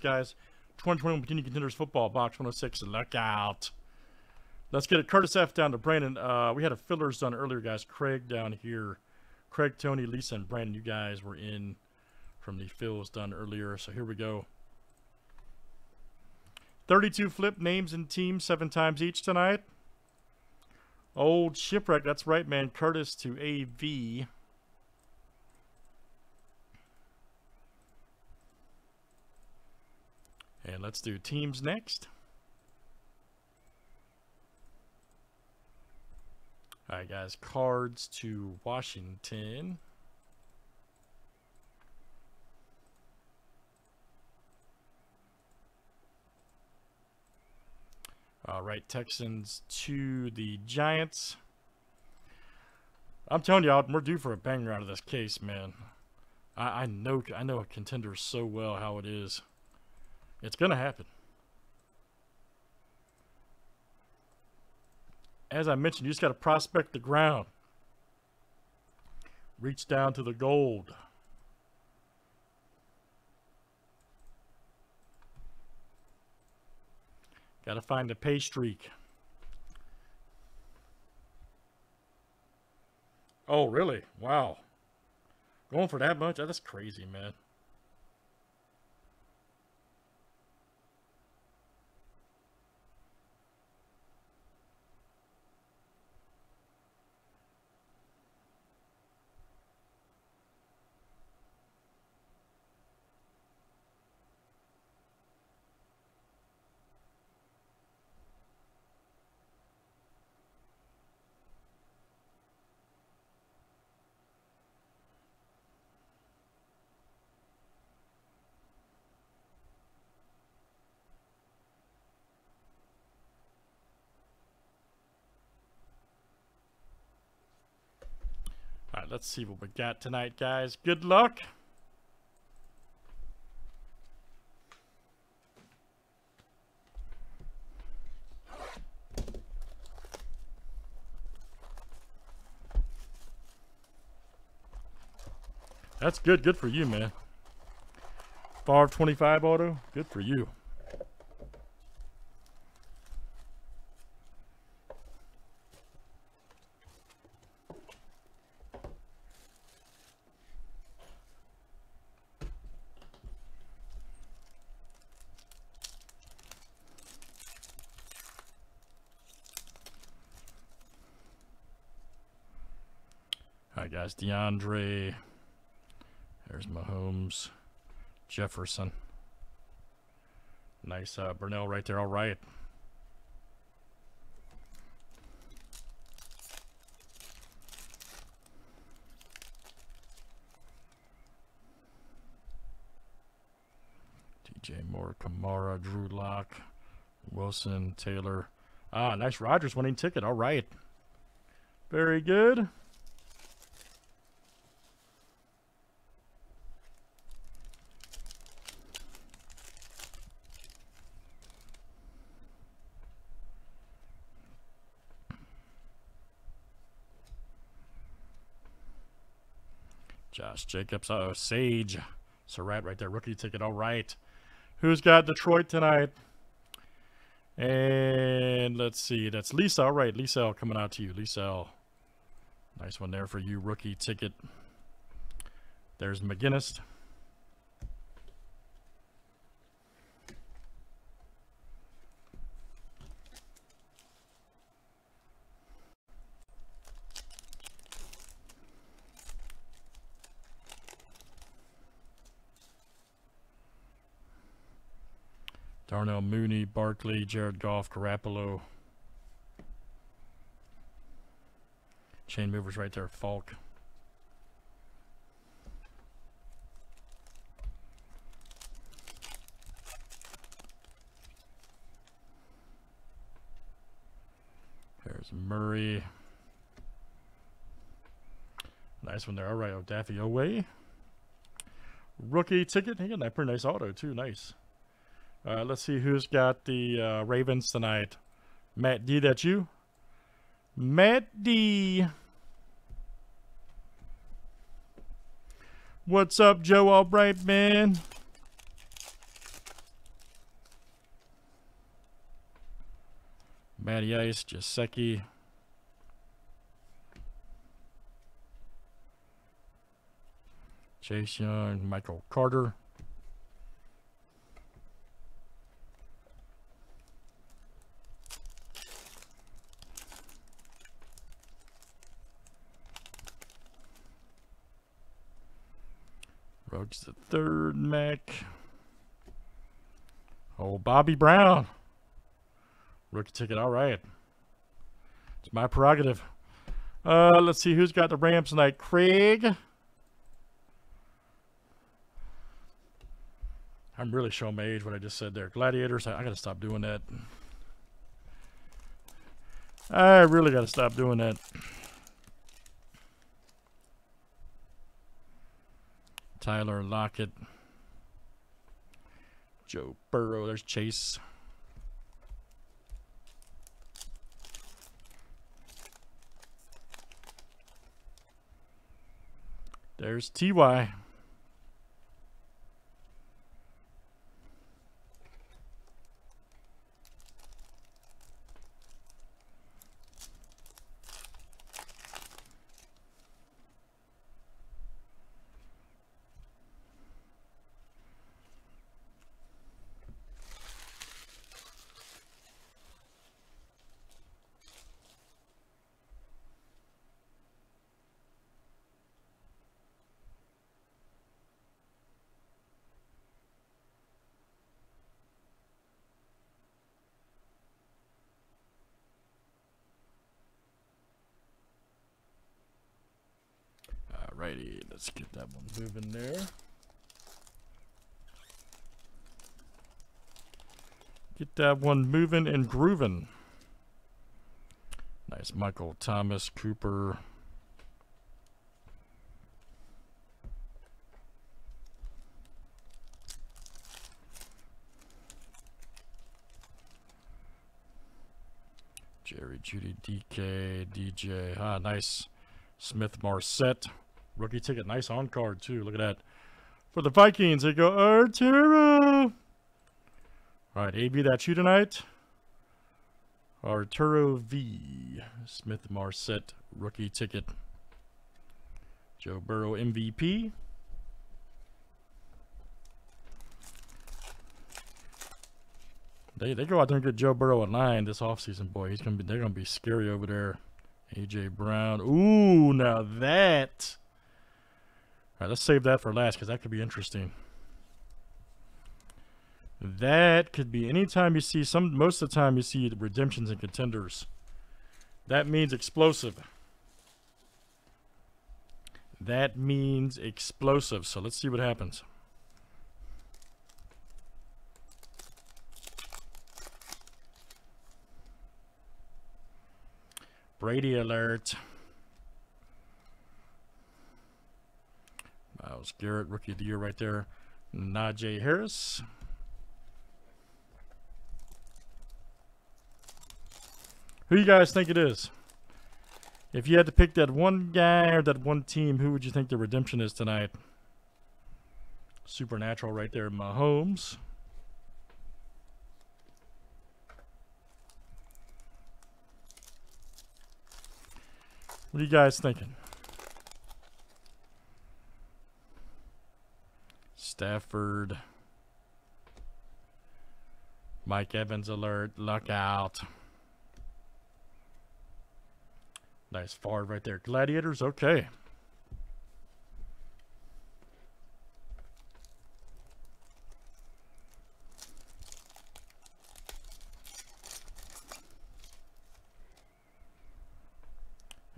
guys. 2021 Panini Contenders Football, Box 106. Look out. Let's get it. Curtis F. down to Brandon. Uh, we had a fillers done earlier, guys. Craig down here. Craig, Tony, Lisa, and Brandon, you guys were in from the fills done earlier. So here we go. 32 flip names and teams seven times each tonight. Old Shipwreck, that's right, man. Curtis to AV. And let's do teams next. All right, guys. Cards to Washington. All right, Texans to the Giants. I'm telling y'all, we're due for a banger out of this case, man. I, I know I know a contender so well how it is. It's gonna happen. As I mentioned, you just got to prospect the ground. Reach down to the gold. Got to find the pay streak. Oh, really? Wow. Going for that much? That's crazy, man. Let's see what we got tonight, guys. Good luck. That's good. Good for you, man. Favre 25 auto. Good for you. All right, guys. DeAndre. There's Mahomes. Jefferson. Nice uh, Burnell right there. All right. DJ Moore, Kamara, Drew Lock, Wilson, Taylor. Ah, nice Rodgers winning ticket. All right. Very good. Josh Jacobs. Uh oh, Sage. Surratt right there. Rookie ticket. All right. Who's got Detroit tonight? And let's see. That's Lisa. All right. Lisa coming out to you. Lisa. Nice one there for you. Rookie ticket. There's McGinnis. Darnell Mooney, Barkley, Jared Goff, Garoppolo. Chain movers right there, Falk. There's Murray. Nice one there. All right, Odafe Oweh. Rookie ticket. He got that pretty nice auto, too. Nice. Let's see who's got the uh, Ravens tonight. Matt D, that you? Matt D. What's up, Joe Albright, man? Matty Ice, Jaceki. Chase Young, Michael Carter. The third Mac. Oh, Bobby Brown. Rookie ticket, all right. It's my prerogative. Uh, let's see who's got the Rams tonight. Craig. I'm really showing my age what I just said there. Gladiators, I, I gotta stop doing that. I really gotta stop doing that. Tyler Lockett. Joe Burrow. There's Chase. There's TY. Alrighty, let's get that one moving there. Get that one moving and grooving. Nice Michael Thomas Cooper. Jerry Jeudy DK DJ. Ah, nice. Smith Marsette. Rookie ticket, nice on card too. Look at that. For the Vikings, they go Arturo. All right, AB, that's you tonight. Arturo V. Smith Marsette, rookie ticket. Joe Burrow MVP. They they go out there and get Joe Burrow at nine this offseason. Boy, he's gonna be they're gonna be scary over there. AJ Brown. Ooh, now that let's save that for last because that could be interesting. That could be anytime you see some most of the time you see the redemptions and contenders. That means explosive. That means explosive. So let's see what happens. Brady alert. Myles Garrett, rookie of the year right there. Najee Harris. Who you guys think it is? If you had to pick that one guy or that one team, who would you think the redemption is tonight? Supernatural right there, Mahomes. What are you guys thinking? Stafford. Mike Evans alert. Luck out. Nice forward right there. Gladiators, okay.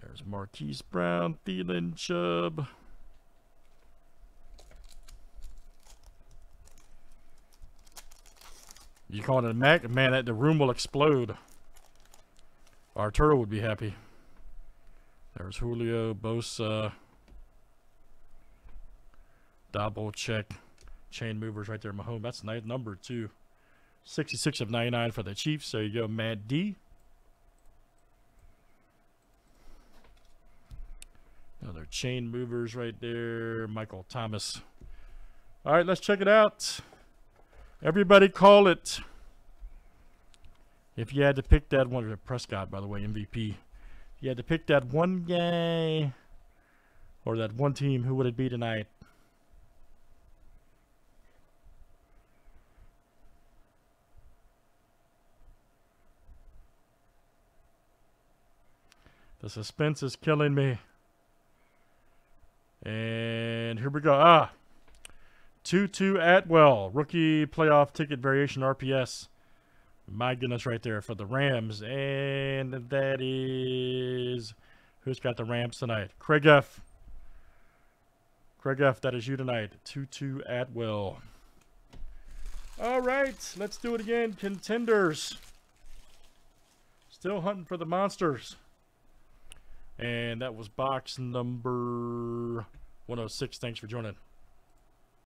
There's Marquise Brown, Thielen, Chubb. Calling it a Mac? Man, that the room will explode. Arturo would be happy. There's Julio, Bosa. Double check. Chain movers right there, Mahomes. That's nice number, two. 66 of 99 for the Chiefs. There you go, Matt D. Another chain movers right there. Michael Thomas. All right, let's check it out. Everybody call it. If you had to pick that one, Prescott, by the way, MVP. If you had to pick that one guy or that one team, who would it be tonight? The suspense is killing me. And here we go. Ah, Tutu Atwell, rookie playoff ticket variation RPS. My goodness, right there for the Rams. And that is... Who's got the Rams tonight? Craig F. Craig F., that is you tonight. Tutu Atwell. All right, let's do it again. Contenders. Still hunting for the monsters. And that was box number 106. Thanks for joining.